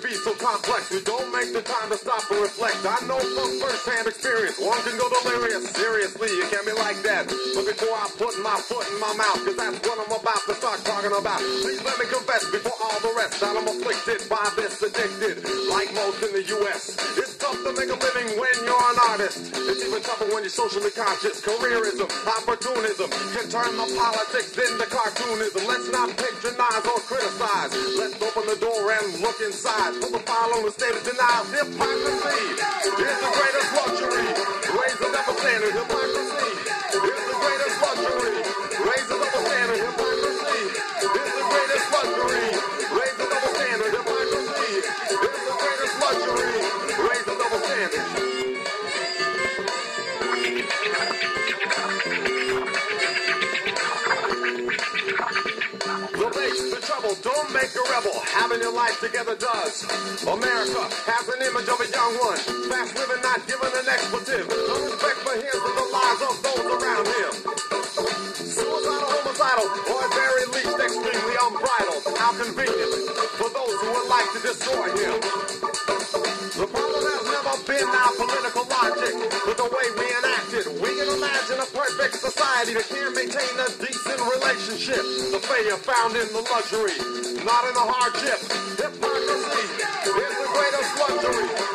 complex. We don't make the time to stop and reflect. I know from first-hand experience, one can go delirious. Seriously, you can't be like that. But before I put my foot in my mouth, cause that's what I'm about to start talking about. Please let me confess before all the rest that I'm afflicted by this addicted. Like most in the U.S., it's tough to make a living when you're an artist. It's even tougher when you're socially conscious. Careerism, opportunism can turn the politics into cartoonism. Let's not patronize open the door and look inside. Put the file on the state of denial. Hypocrisy is the greatest luxury. Raise the double standard. Hypocrisy is the greatest luxury. Raise the double standard. Hypocrisy is the greatest luxury. Raise trouble, don't make a rebel. Having your life together does. America has an image of a young one. Fast living, not given an expletive. No respect for him and the lives of those around him. Suicidal, homicidal, or at very least extremely unbridled. How convenient for those who would like to destroy him. Society that can't maintain a decent relationship. The failure found in the luxury, not in the hardship. Hypocrisy is the greatest luxury.